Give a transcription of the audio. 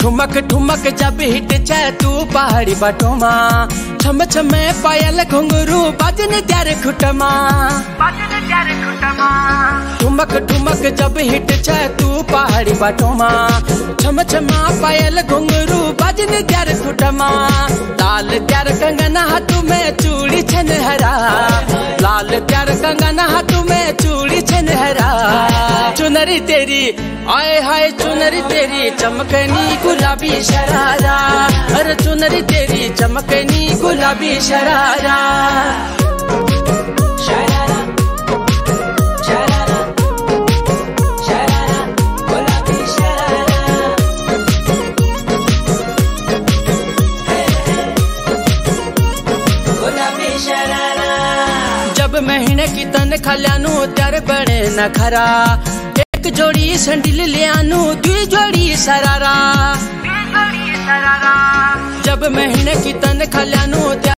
ठुमक ठुमक जब हिट छे तू पहाड़ी बटोमा। छम छमे पायल घुंगरू बाजन त्यारे खुटमा। ठुमक ठुमक जब हिट छे तू पहाड़ी बटोमा। छम छमा पायल घुंगरू बाजन त्यारे खुटमा। लाल त्यार कंगना हाथ में चूड़ी छन हरा लाल त्यार कंगना हाथ में चूड़ी छन हरा चुनरी तेरी, आए हाय चुनरी तेरी, चमकनी गुलाबी शरारा। अरे चुनरी तेरी, चमकनी गुलाबी शरारा। जब महीने की तन खल्यानु त्यार बने न खरा। एक जोड़ी संडिल ले आनू दुई जोड़ी सरारा जब महीने की तन खल्यानु